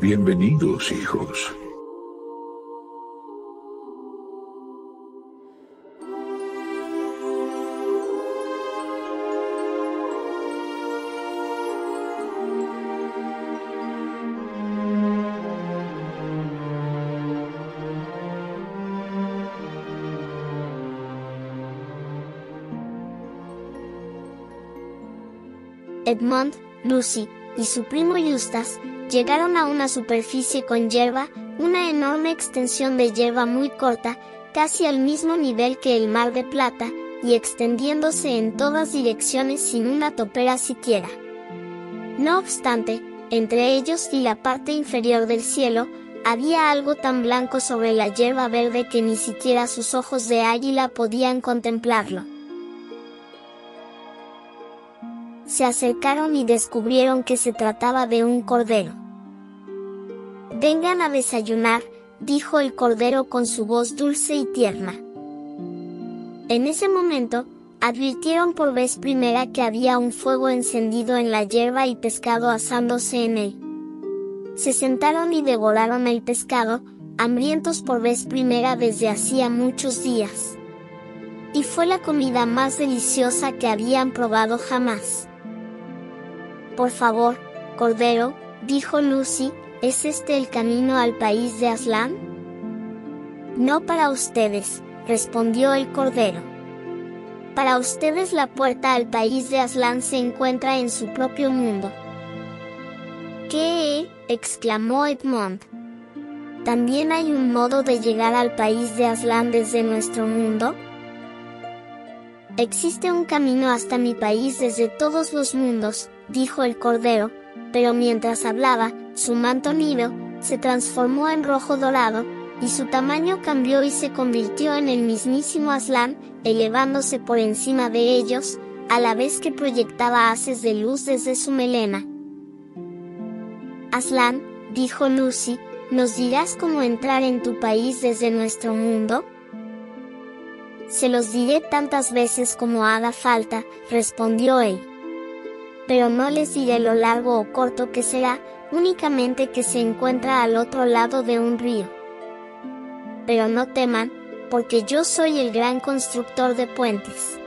Bienvenidos, hijos. Edmond, Lucy y su primo Justas llegaron a una superficie con hierba, una enorme extensión de hierba muy corta, casi al mismo nivel que el mar de plata, y extendiéndose en todas direcciones sin una topera siquiera. No obstante, entre ellos y la parte inferior del cielo, había algo tan blanco sobre la hierba verde que ni siquiera sus ojos de águila podían contemplarlo. Se acercaron y descubrieron que se trataba de un cordero. Vengan a desayunar, dijo el cordero con su voz dulce y tierna. En ese momento, advirtieron por vez primera que había un fuego encendido en la hierba y pescado asándose en él. Se sentaron y devoraron el pescado, hambrientos por vez primera desde hacía muchos días. Y fue la comida más deliciosa que habían probado jamás. Por favor, Cordero, dijo Lucy, ¿es este el camino al país de Aslan? No para ustedes, respondió el Cordero. Para ustedes la puerta al país de Aslan se encuentra en su propio mundo. ¿Qué? exclamó Edmond. ¿También hay un modo de llegar al país de Aslan desde nuestro mundo? Existe un camino hasta mi país desde todos los mundos, dijo el Cordero, pero mientras hablaba, su manto nido, se transformó en rojo dorado, y su tamaño cambió y se convirtió en el mismísimo Aslan, elevándose por encima de ellos, a la vez que proyectaba haces de luz desde su melena. Aslan, dijo Lucy, ¿nos dirás cómo entrar en tu país desde nuestro mundo? Se los diré tantas veces como haga falta, respondió él. Pero no les diré lo largo o corto que será, únicamente que se encuentra al otro lado de un río. Pero no teman, porque yo soy el gran constructor de puentes.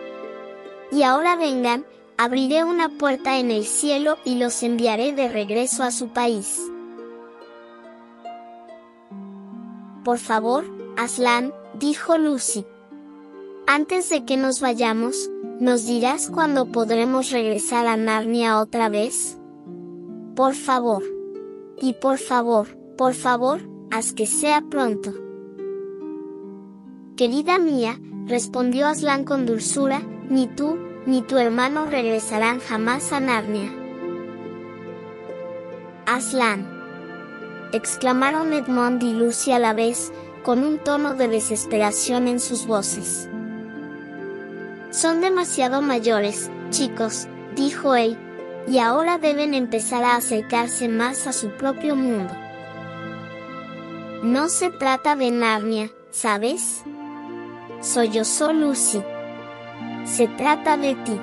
Y ahora vengan, abriré una puerta en el cielo y los enviaré de regreso a su país. Por favor, Aslan, dijo Lucy. Antes de que nos vayamos, ¿nos dirás cuándo podremos regresar a Narnia otra vez? Por favor. Y por favor, por favor, haz que sea pronto. Querida mía, respondió Aslan con dulzura, ni tú, ni tu hermano regresarán jamás a Narnia. Aslan. exclamaron Edmond y Lucy a la vez, con un tono de desesperación en sus voces. Son demasiado mayores, chicos, dijo él, y ahora deben empezar a acercarse más a su propio mundo. No se trata de Narnia, ¿sabes? Soy Lucy. Se trata de ti.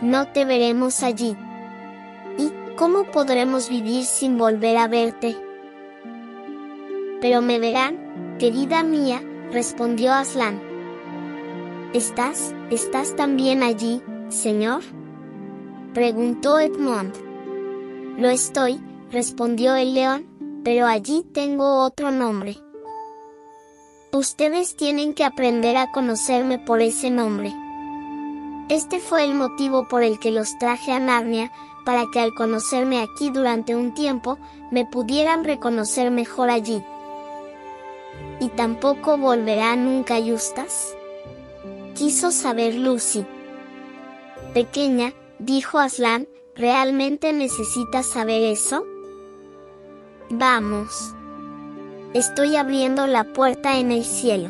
No te veremos allí. ¿Y cómo podremos vivir sin volver a verte? Pero me verán, querida mía, respondió Aslan. ¿Estás, estás también allí, señor? Preguntó Edmond. Lo estoy, respondió el león, pero allí tengo otro nombre. Ustedes tienen que aprender a conocerme por ese nombre. Este fue el motivo por el que los traje a Narnia, para que al conocerme aquí durante un tiempo, me pudieran reconocer mejor allí. ¿Y tampoco volverá nunca Justas? Quiso saber Lucy. Pequeña, dijo Aslan, ¿realmente necesitas saber eso? Vamos. Estoy abriendo la puerta en el cielo.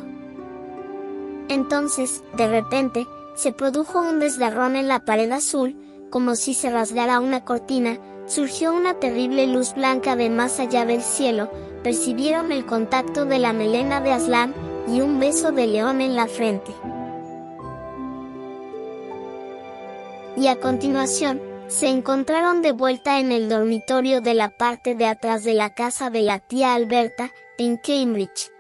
Entonces, de repente, se produjo un desgarrón en la pared azul, como si se rasgara una cortina, surgió una terrible luz blanca de más allá del cielo, percibieron el contacto de la melena de Aslan, y un beso de león en la frente. Y a continuación, Se encontraron de vuelta en el dormitorio de la parte de atrás de la casa de la tía Alberta, en Cambridge.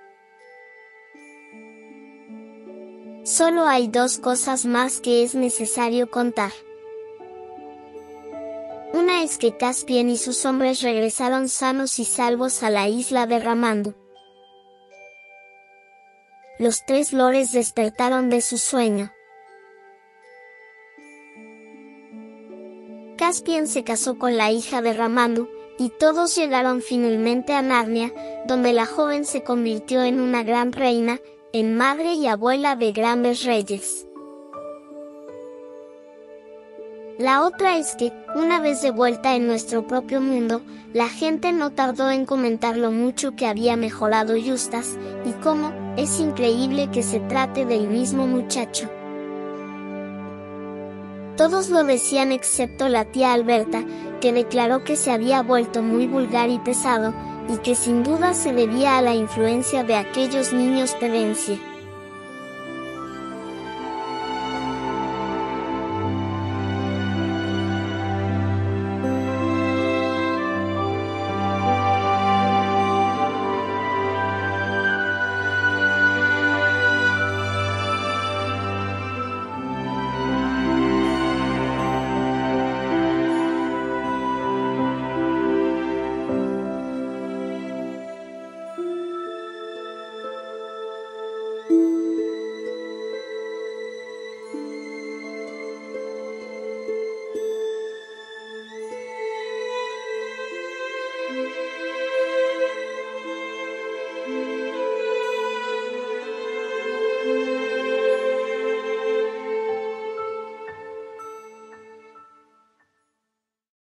Solo hay dos cosas más que es necesario contar. Una es que Caspian y sus hombres regresaron sanos y salvos a la isla de Ramandu. Los tres lores despertaron de su sueño. Caspian se casó con la hija de Ramandu, y todos llegaron finalmente a Narnia, donde la joven se convirtió en una gran reina, en madre y abuela de grandes reyes. La otra es que, una vez de vuelta en nuestro propio mundo, la gente no tardó en comentar lo mucho que había mejorado Justas, y cómo, es increíble que se trate del mismo muchacho. Todos lo decían excepto la tía Alberta, que declaró que se había vuelto muy vulgar y pesado, y que sin duda se debía a la influencia de aquellos niños Perencie.